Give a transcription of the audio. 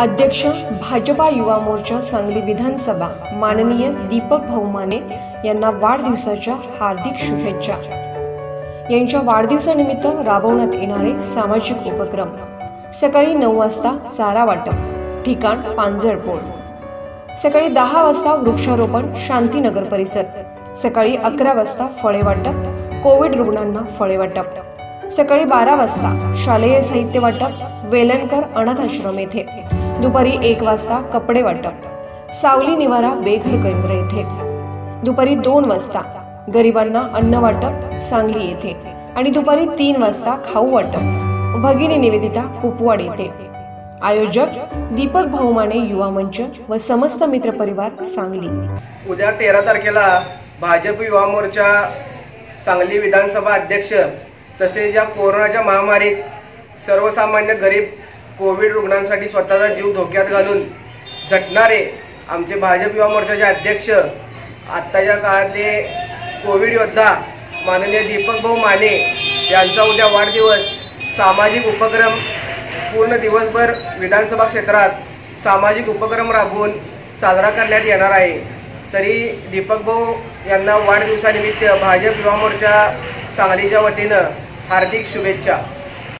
अध्यक्ष भाजपा युवा मोर्चा सांगली विधानसभा माननीय दीपक भाऊमाने यांना वाढदिवसाच्या हार्दिक शुभेच्छा. यांच्या वाढदिवसानिमित्त राबवण्यात येणारे सामाजिक उपक्रम. सकाळी नऊ वाजता चारा वाटप ठिकाण पांजरपोळ सकाळी दहा वाजता वृक्षारोपण शांतीनगर परिसर. सकाळी अकरा वाजता फळे वाटप कोविड रुग्णांना फळे वाटप. सकाळी बारा वाजता शालेय साहित्य वाटप वेलणकर अनाथ आश्रम येथे. दुपारी एक वाजता कपडे वाटप. सावली निवारा बेघर केंद्र येथे. दुपारी दोन वाजता गरिबांना अन्न वाटप सांगली येथे. आणि दुपारी तीन वाजता खाऊ वाटप. भगिनी निवेदिता कुपवाड येथे. आयोजक दीपक भाऊमाने युवा मंच व समस्त मित्र परिवार सांगली. उद्या तेरा तारखेला भाजप युवा मोर्चा सांगली विधानसभा अध्यक्ष तसेच या कोरोनाच्या महामारीत सर्वसामान्य गरीब कोविड रुग्णांसाठी स्वतःचा जीव धोक्यात घालून झटणारे आमचे भाजप युवा मोर्चाचे अध्यक्ष आत्ताच्या काळातले कोविड योद्धा माननीय दीपक भाऊ माने यांचा उद्या वाढदिवस सामाजिक उपक्रम पूर्ण दिवसभर विधानसभा क्षेत्रात सामाजिक उपक्रम राबवून साजरा करण्यात येणार आहे. तरी दीपक भाऊ यांना वाढदिवसानिमित्त भाजप युवा मोर्चा सांगलीच्या वतीनं हार्दिक शुभेच्छा.